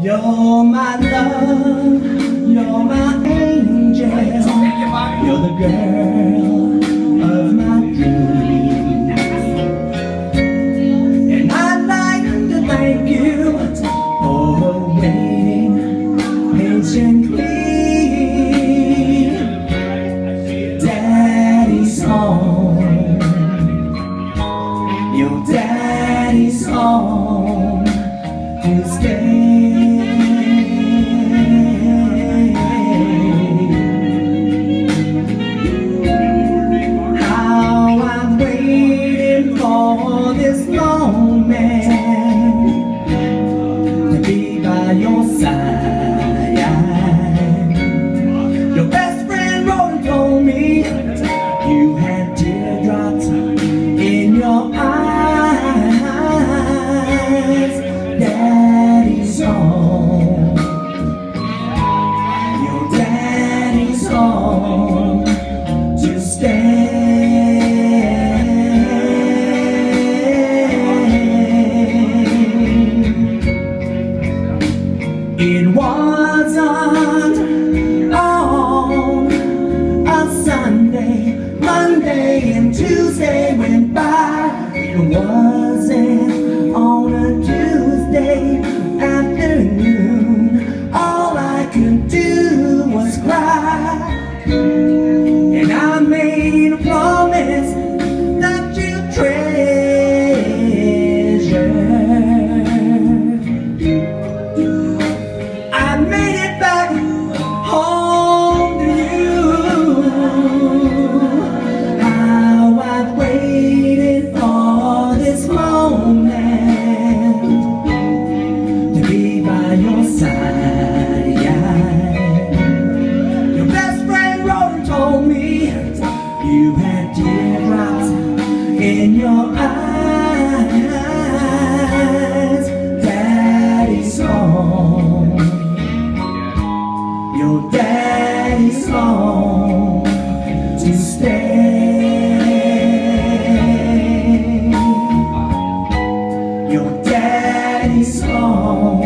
You're my love, you're my angel, you're the girl of my dreams. And I'd like to thank you for waiting patiently. Daddy's home, your daddy's home to stay. By your side. Your best friend told me you had teardrops in your eyes. Daddy's home. Your daddy's home It wasn't on a Sunday, Monday and Tuesday went by. It wasn't Your best friend wrote and told me you had teardrops in your eyes. Daddy's song, your daddy's song to stay. Your daddy's song.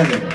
ಧನ್ಯವಾದಗಳು